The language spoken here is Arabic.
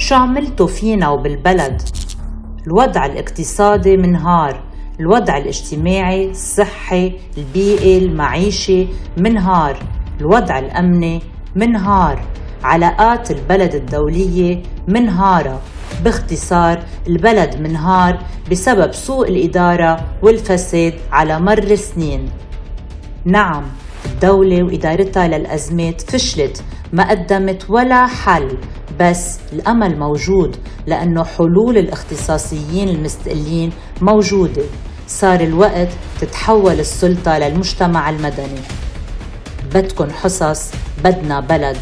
شو عملتوا فينا وبالبلد؟ الوضع الاقتصادي منهار الوضع الاجتماعي الصحي البيئي المعيشي منهار الوضع الأمني منهار علاقات البلد الدولية منهارة. باختصار البلد منهار بسبب سوء الإدارة والفساد على مر سنين نعم. الدولة وإدارتها للأزمات فشلت ما قدمت ولا حل بس الأمل موجود لأنه حلول الاختصاصيين المستقلين موجودة. صار الوقت تتحول السلطة للمجتمع المدني. بدكن حصص بدنا بلد.